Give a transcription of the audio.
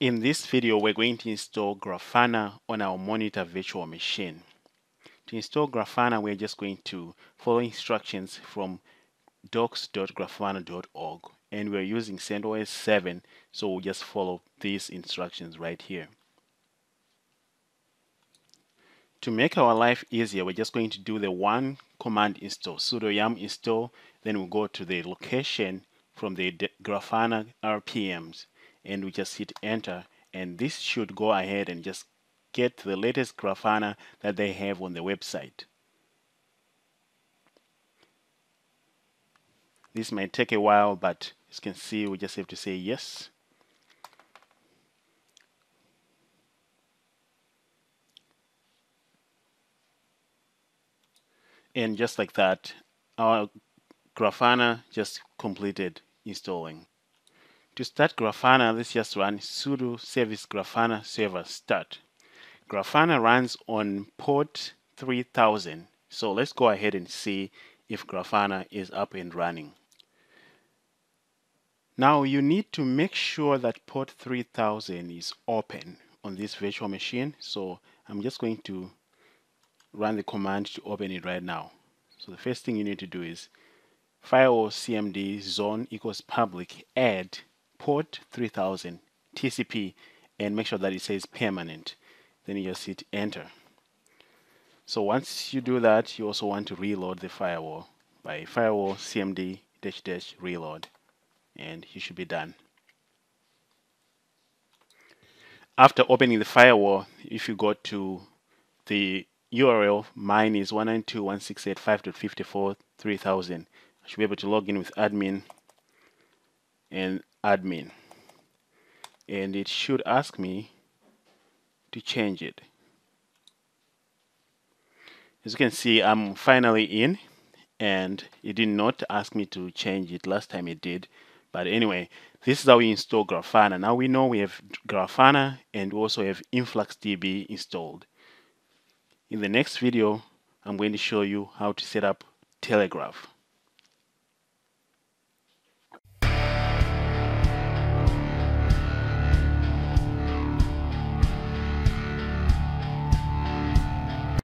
In this video, we're going to install Grafana on our monitor virtual machine. To install Grafana, we're just going to follow instructions from docs.grafana.org and we're using CentOS 7, so we'll just follow these instructions right here. To make our life easier, we're just going to do the one command install, sudo yum install, then we'll go to the location from the Grafana RPMs and we just hit enter and this should go ahead and just get the latest Grafana that they have on the website. This might take a while, but as you can see, we just have to say yes. And just like that, our Grafana just completed installing. To start Grafana, let's just run sudo service grafana server start. Grafana runs on port 3000. So let's go ahead and see if Grafana is up and running. Now you need to make sure that port 3000 is open on this virtual machine. So I'm just going to run the command to open it right now. So the first thing you need to do is firewall cmd zone equals public add port 3000 TCP and make sure that it says permanent. Then you just hit enter. So once you do that, you also want to reload the firewall by firewall cmd dash dash reload and you should be done. After opening the firewall, if you go to the URL, mine is 192.168.5.54.3000. I should be able to log in with admin and admin. And it should ask me to change it. As you can see I'm finally in and it did not ask me to change it last time it did. But anyway this is how we install Grafana. Now we know we have Grafana and we also have InfluxDB installed. In the next video I'm going to show you how to set up Telegraf